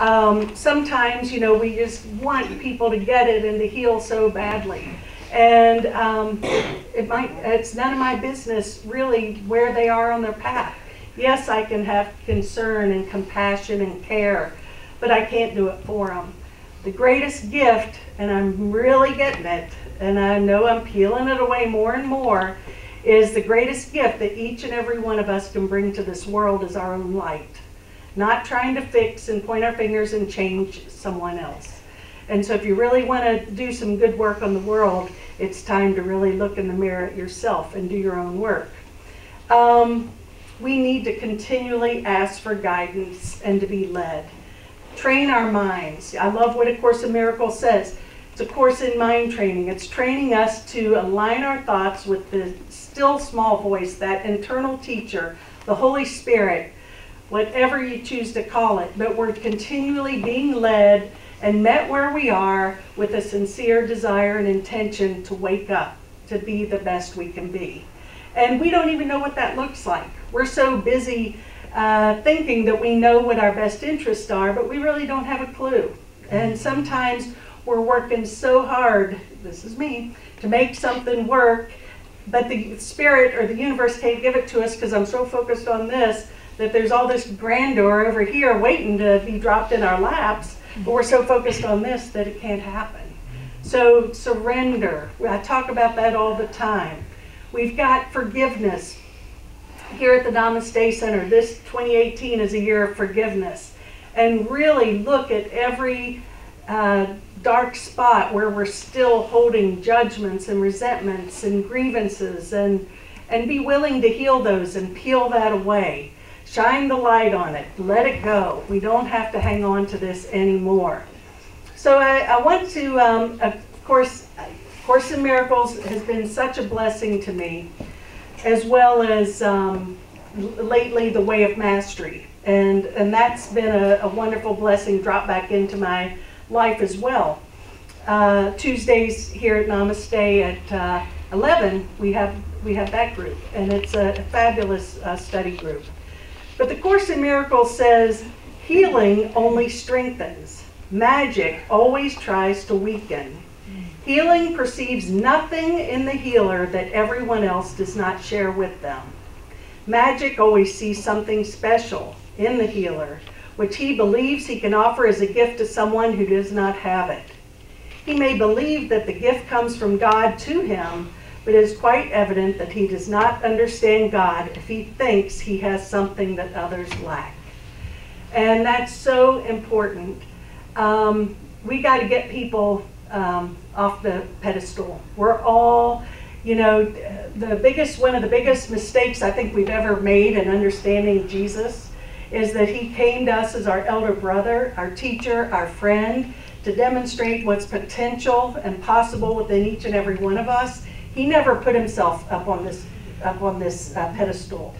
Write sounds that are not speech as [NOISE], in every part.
Um, sometimes, you know, we just want people to get it and to heal so badly. And um, it might, it's none of my business really where they are on their path. Yes, I can have concern and compassion and care, but I can't do it for them. The greatest gift, and I'm really getting it, and I know I'm peeling it away more and more, is the greatest gift that each and every one of us can bring to this world is our own light. Not trying to fix and point our fingers and change someone else. And so if you really want to do some good work on the world, it's time to really look in the mirror at yourself and do your own work. Um, we need to continually ask for guidance and to be led. Train our minds. I love what A Course in Miracles says. It's a course in mind training. It's training us to align our thoughts with the still small voice, that internal teacher, the Holy Spirit, whatever you choose to call it. But we're continually being led and met where we are with a sincere desire and intention to wake up, to be the best we can be. And we don't even know what that looks like. We're so busy uh, thinking that we know what our best interests are, but we really don't have a clue. And sometimes we're working so hard, this is me, to make something work, but the spirit or the universe can't give it to us because I'm so focused on this that there's all this grandeur over here waiting to be dropped in our laps, but we're so focused on this that it can't happen. So surrender. I talk about that all the time. We've got forgiveness here at the Namaste Center. This 2018 is a year of forgiveness. And really look at every uh, dark spot where we're still holding judgments and resentments and grievances and, and be willing to heal those and peel that away. Shine the light on it. Let it go. We don't have to hang on to this anymore. So I, I want to, um, of course, Course in Miracles has been such a blessing to me, as well as um, lately the Way of Mastery. And, and that's been a, a wonderful blessing drop back into my life as well. Uh, Tuesdays here at Namaste at uh, 11, we have, we have that group, and it's a, fabulous uh, study group. But the Course in Miracles says healing only strengthens, magic always tries to weaken. Healing perceives nothing in the healer that everyone else does not share with them. Magic always sees something special in the healer, which he believes he can offer as a gift to someone who does not have it. He may believe that the gift comes from God to him, it is quite evident that he does not understand God if he thinks he has something that others lack. And that's so important. Um, we got to get people um, off the pedestal. We're all, you know, the biggest, one of the biggest mistakes I think we've ever made in understanding Jesus is that he came to us as our elder brother, our teacher, our friend, to demonstrate what's potential and possible within each and every one of us. He never put himself up on this, up on this uh, pedestal.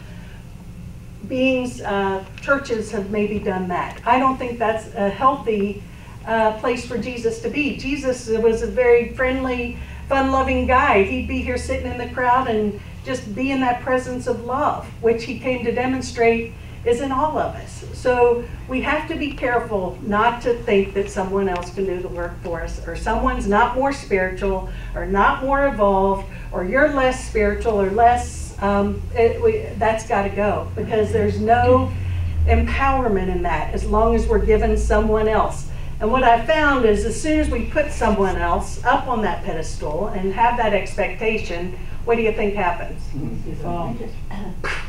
Beings, uh, churches have maybe done that. I don't think that's a healthy uh, place for Jesus to be. Jesus was a very friendly, fun loving guy. He'd be here sitting in the crowd and just be in that presence of love, which he came to demonstrate is in all of us. So we have to be careful not to think that someone else can do the work for us, or someone's not more spiritual, or not more evolved, or you're less spiritual or less. Um, it, we, that's got to go because there's no empowerment in that as long as we're given someone else and what I found is as soon as we put someone else up on that pedestal and have that expectation, what do you think happens? [CLEARS THROAT]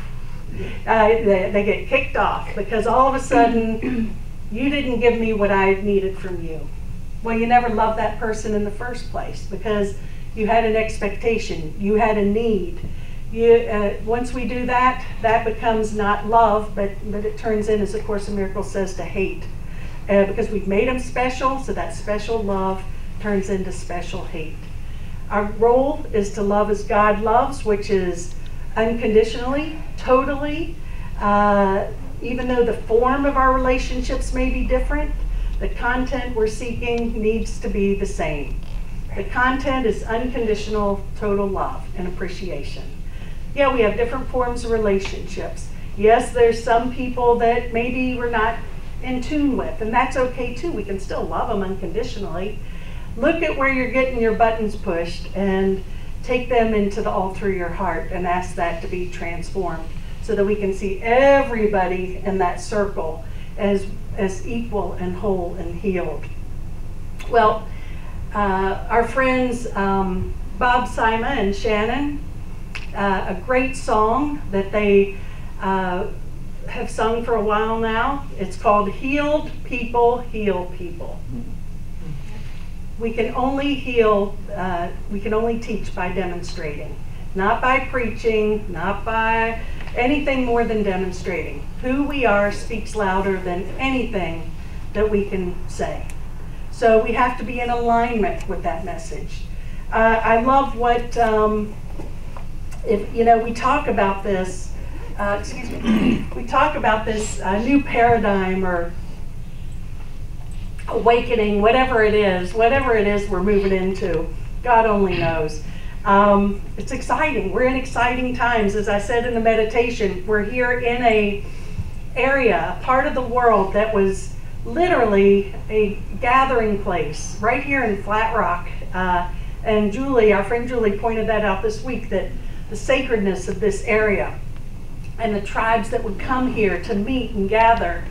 Uh, they, they get kicked off because all of a sudden [CLEARS THROAT] you didn't give me what I needed from you. Well, you never loved that person in the first place because you had an expectation, you had a need. You, uh, once we do that, that becomes not love, but, but it turns in, as the Course in Miracles says, to hate uh, because we've made them special, so that special love turns into special hate. Our role is to love as God loves, which is unconditionally, totally, uh, even though the form of our relationships may be different, the content we're seeking needs to be the same. The content is unconditional, total love and appreciation. Yeah, we have different forms of relationships. Yes, there's some people that maybe we're not in tune with, and that's okay too. We can still love them unconditionally. Look at where you're getting your buttons pushed and take them into the altar of your heart and ask that to be transformed so that we can see everybody in that circle as, as equal and whole and healed. Well, uh, our friends um, Bob Sima and Shannon, uh, a great song that they uh, have sung for a while now. It's called Healed People Heal People. We can only heal, uh, we can only teach by demonstrating, not by preaching, not by anything more than demonstrating. Who we are speaks louder than anything that we can say. So we have to be in alignment with that message. Uh, I love what, um, if, you know, we talk about this, uh, excuse me, [CLEARS THROAT] we talk about this uh, new paradigm or awakening, whatever it is, whatever it is we're moving into. God only knows. Um, it's exciting. We're in exciting times. As I said in the meditation, we're here in a area, a part of the world that was literally a gathering place right here in Flat Rock. Uh, and Julie, our friend Julie, pointed that out this week that the sacredness of this area and the tribes that would come here to meet and gather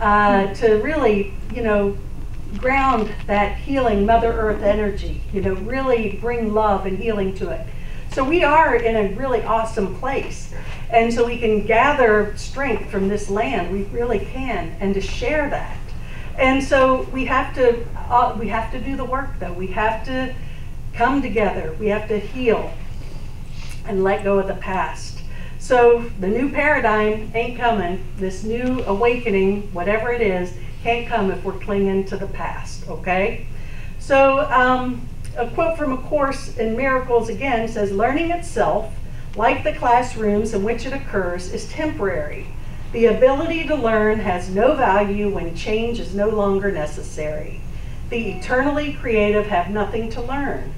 uh, to really, you know, ground that healing Mother Earth energy, you know, really bring love and healing to it. So we are in a really awesome place. And so we can gather strength from this land. We really can. And to share that. And so we have to uh, we have to do the work though. We have to come together. We have to heal and let go of the past. So the new paradigm ain't coming. This new awakening, whatever it is, can't come if we're clinging to the past, okay? So um, a quote from A Course in Miracles again says, learning itself, like the classrooms in which it occurs, is temporary. The ability to learn has no value when change is no longer necessary. The eternally creative have nothing to learn.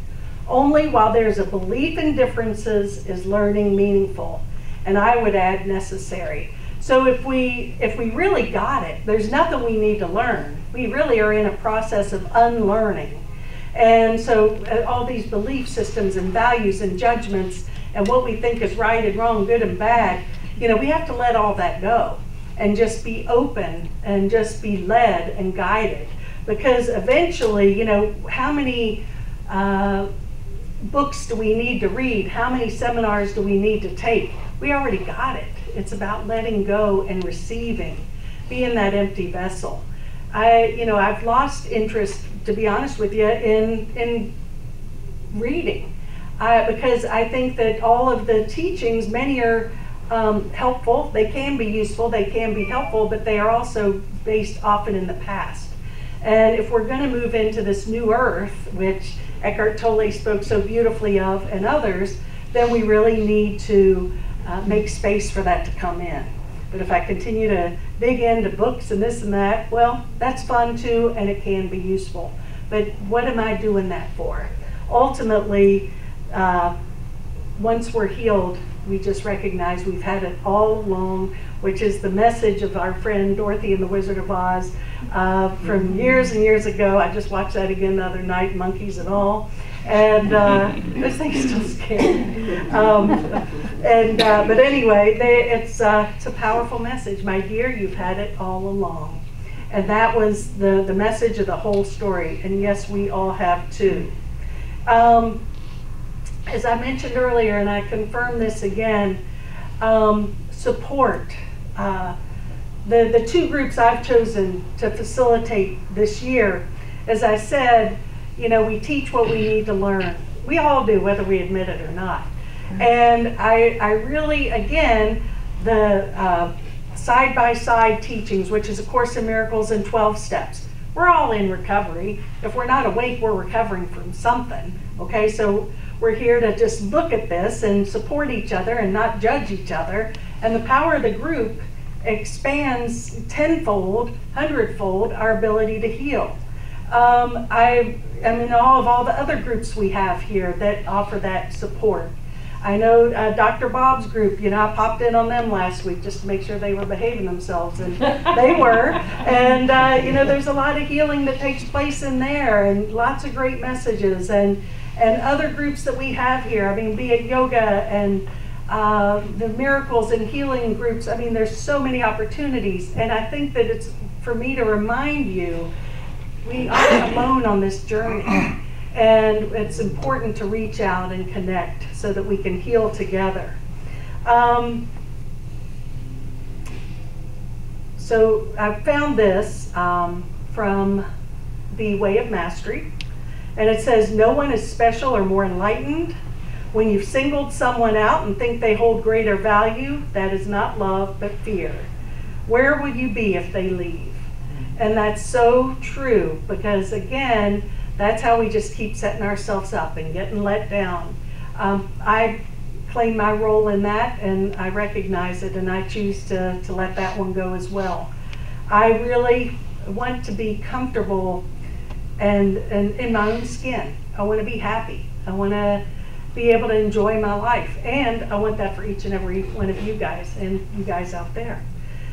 Only while there's a belief in differences is learning meaningful. And I would add necessary. So if we if we really got it, there's nothing we need to learn. We really are in a process of unlearning. And so uh, all these belief systems and values and judgments and what we think is right and wrong, good and bad, you know, we have to let all that go and just be open and just be led and guided. Because eventually, you know, how many uh, books do we need to read? How many seminars do we need to take? We already got it. It's about letting go and receiving, being that empty vessel. I, you know, I've lost interest, to be honest with you, in in reading, uh, because I think that all of the teachings, many are um, helpful. They can be useful. They can be helpful, but they are also based often in the past. And if we're going to move into this new earth, which Eckhart Tolle spoke so beautifully of, and others, then we really need to uh, make space for that to come in. But if I continue to dig into books and this and that, well, that's fun too, and it can be useful. But what am I doing that for? Ultimately, uh, once we're healed, we just recognize we've had it all along, which is the message of our friend Dorothy and the Wizard of Oz uh, from mm-hmm. years and years ago. I just watched that again the other night, monkeys and all. And uh, [LAUGHS] those things still scare me. Um, and, uh, but anyway, they, it's, uh, it's a powerful message. My dear, you've had it all along. And that was the, the message of the whole story. And yes, we all have too. Um, as I mentioned earlier, and I confirm this again, um, support. Uh, the, the two groups I've chosen to facilitate this year, as I said, you know, we teach what we need to learn. We all do, whether we admit it or not. And I, I really, again, the side by side teachings, which is A Course in Miracles and 12 Steps. We're all in recovery. If we're not awake, we're recovering from something. Okay, so we're here to just look at this and support each other and not judge each other. And the power of the group expands tenfold, hundredfold our ability to heal. Um, I am in awe of all the other groups we have here that offer that support. I know uh, Dr. Bob's group, you know, I popped in on them last week just to make sure they were behaving themselves, and [LAUGHS] they were. And, uh, you know, there's a lot of healing that takes place in there, and lots of great messages, and, and other groups that we have here. I mean, be it yoga and uh, the miracles and healing groups. I mean, there's so many opportunities, and I think that it's for me to remind you we aren't alone [LAUGHS] on this journey. And it's important to reach out and connect so that we can heal together. Um, so I found this um, from the Way of Mastery. And it says, No one is special or more enlightened. When you've singled someone out and think they hold greater value, that is not love, but fear. Where would you be if they leave? And that's so true because, again, that's how we just keep setting ourselves up and getting let down. Um, I claim my role in that and I recognize it and I choose to, to let that one go as well. I really want to be comfortable and, and in my own skin. I want to be happy. I want to be able to enjoy my life. And I want that for each and every one of you guys and you guys out there.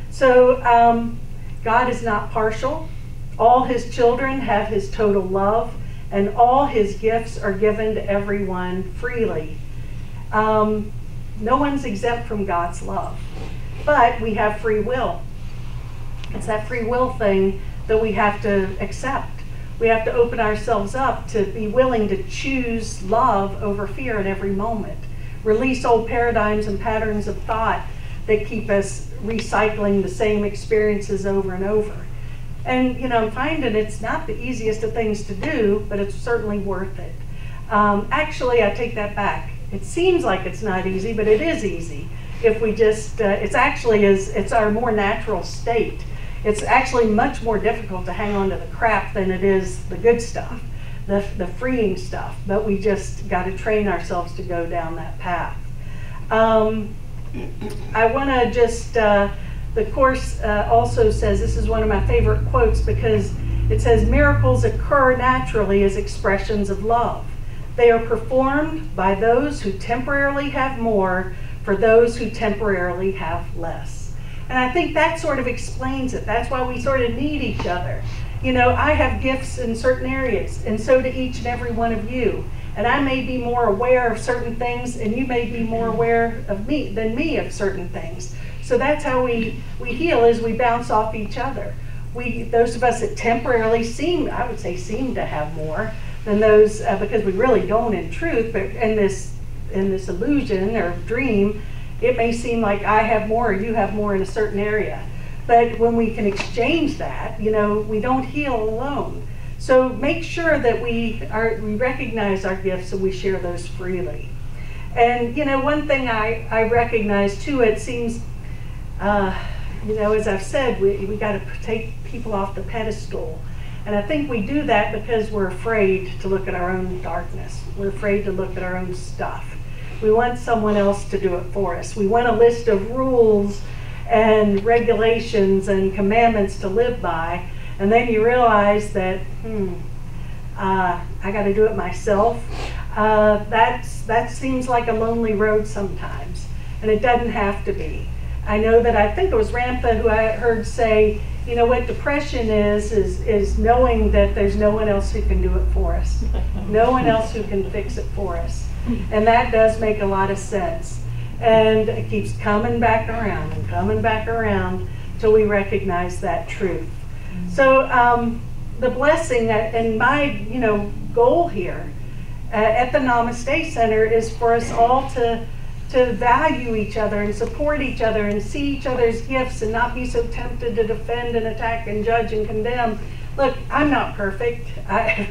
So um, God is not partial. All his children have his total love, and all his gifts are given to everyone freely. Um, no one's exempt from God's love, but we have free will. It's that free will thing that we have to accept. We have to open ourselves up to be willing to choose love over fear at every moment. Release old paradigms and patterns of thought that keep us recycling the same experiences over and over. And, you know, finding it's not the easiest of things to do, but it's certainly worth it. Um, actually, I take that back. It seems like it's not easy, but it is easy if we just, uh, it's actually is, it's our more natural state. It's actually much more difficult to hang on to the crap than it is the good stuff, the, the freeing stuff. But we just got to train ourselves to go down that path. Um, I want to just, uh, the Course uh, also says, this is one of my favorite quotes because it says, miracles occur naturally as expressions of love. They are performed by those who temporarily have more for those who temporarily have less. And I think that sort of explains it. That's why we sort of need each other. You know, I have gifts in certain areas, and so do each and every one of you. And I may be more aware of certain things, and you may be more aware of me than me of certain things. So that's how we, we heal is we bounce off each other. We, those of us that temporarily seem, I would say seem to have more than those, uh, because we really don't in truth, but in this, in this illusion or dream, it may seem like I have more or you have more in a certain area. But when we can exchange that, you know, we don't heal alone. So make sure that we are we recognize our gifts and we share those freely. And you know, one thing I, I recognize too, it seems uh, you know, as I've said, we, we got to take people off the pedestal. And I think we do that because we're afraid to look at our own darkness. We're afraid to look at our own stuff. We want someone else to do it for us. We want a list of rules and regulations and commandments to live by. And then you realize that, hmm, uh, I got to do it myself. Uh, that's, that seems like a lonely road sometimes. And it doesn't have to be. I know that I think it was Ramtha who I heard say, you know what depression is, is, is knowing that there's no one else who can do it for us. [LAUGHS] no one else who can fix it for us. And that does make a lot of sense. And it keeps coming back around and coming back around till we recognize that truth. So um, the blessing that, and my, you know, goal here uh, at the Namaste Center is for us all to to value each other and support each other and see each other's gifts and not be so tempted to defend and attack and judge and condemn. Look, I'm not perfect. I,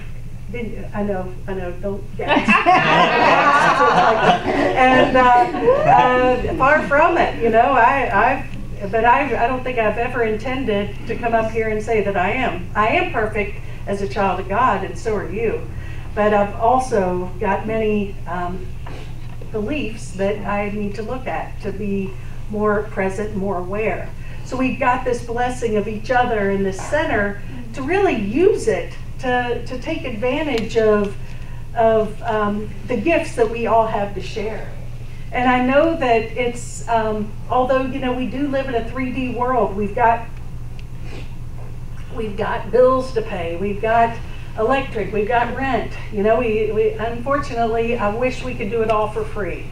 [LAUGHS] I know, I know, don't get [LAUGHS] And uh, uh, far from it, you know, I, I've, but I, I don't think I've ever intended to come up here and say that I am. I am perfect as a child of God, and so are you. But I've also got many um, beliefs that I need to look at to be more present, more aware. So we've got this blessing of each other in this center to really use it to, to take advantage of, of um, the gifts that we all have to share. And I know that it's, um, although, you know, we do live in a 3D world, we've got, we've got bills to pay, we've got electric, we've got rent. You know, we, we unfortunately, I wish we could do it all for free.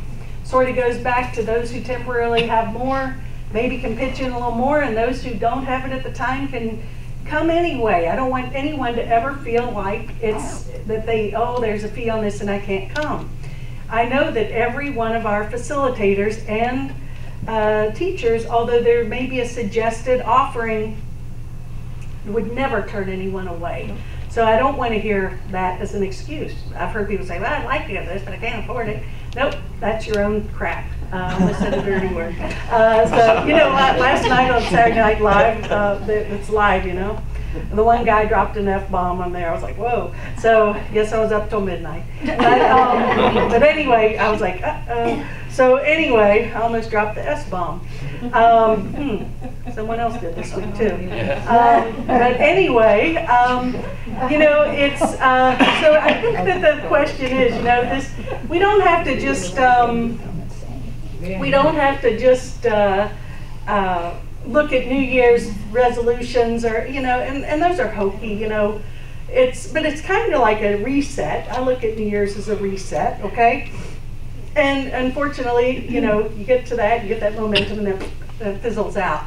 Sort of goes back to those who temporarily have more, maybe can pitch in a little more, and those who don't have it at the time can come anyway. I don't want anyone to ever feel like it's that they, oh, there's a fee on this and I can't come. I know that every one of our facilitators and uh, teachers, although there may be a suggested offering, would never turn anyone away. So I don't want to hear that as an excuse. I've heard people say, well, I'd like to have this, but I can't afford it. Nope, that's your own crap. Uh, I said a dirty word. Uh, so, you know, last night on Saturday Night Live, uh, it's live, you know, the one guy dropped an F-bomb on there. I was like, whoa. So, yes, I was up till midnight. But, um, but anyway, I was like, uh-oh. So anyway, I almost dropped the S-bomb. Um, hmm, someone else did this week too. Um, but anyway, um, you know, it's, uh, so I think that the question is, you know, this, we don't have to just, um, we don't have to just, uh, uh, look at New Year's resolutions or, you know, and, and those are hokey, you know. It's, but it's kind of like a reset. I look at New Year's as a reset, okay? And unfortunately, you know, you get to that, you get that momentum and then it fizzles out.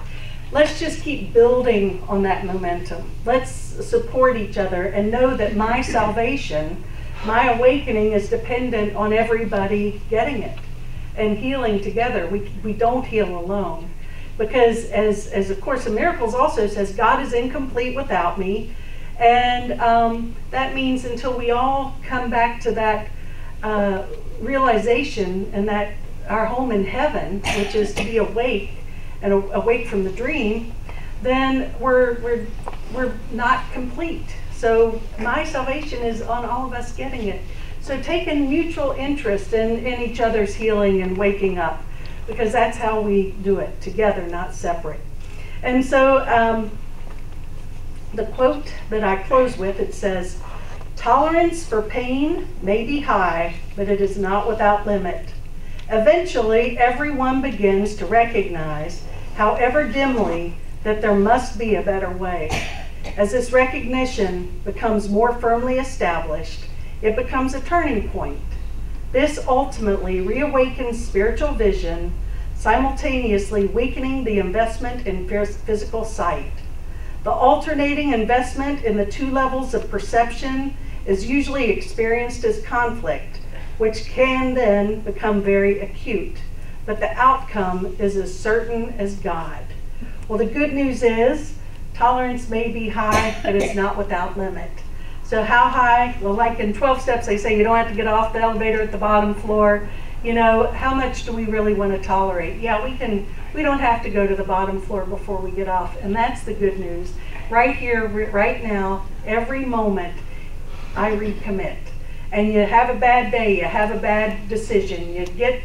Let's just keep building on that momentum. Let's support each other and know that my salvation, my awakening is dependent on everybody getting it and healing together. We, we don't heal alone because as, as of course the miracles also says god is incomplete without me and um, that means until we all come back to that uh, realization and that our home in heaven which is to be awake and awake from the dream then we're, we're, we're not complete so my salvation is on all of us getting it so take a mutual interest in, in each other's healing and waking up because that's how we do it together, not separate. And so um, the quote that I close with it says, Tolerance for pain may be high, but it is not without limit. Eventually, everyone begins to recognize, however dimly, that there must be a better way. As this recognition becomes more firmly established, it becomes a turning point this ultimately reawakens spiritual vision, simultaneously weakening the investment in physical sight. The alternating investment in the two levels of perception is usually experienced as conflict, which can then become very acute. But the outcome is as certain as God. Well, the good news is tolerance may be high, but it's not without limit. So how high? Well, like in 12 steps, they say you don't have to get off the elevator at the bottom floor. You know, how much do we really want to tolerate? Yeah, we can, we don't have to go to the bottom floor before we get off. And that's the good news. Right here, right now, every moment, I recommit. And you have a bad day, you have a bad decision, you get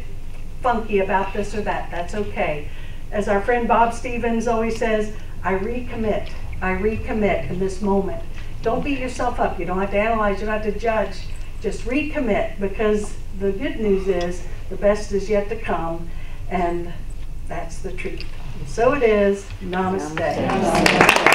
funky about this or that, that's okay. As our friend Bob Stevens always says, I recommit, I recommit in this moment. Don't beat yourself up. You don't have to analyze, you don't have to judge. Just recommit because the good news is the best is yet to come, and that's the truth. So it is. Namaste. Namaste.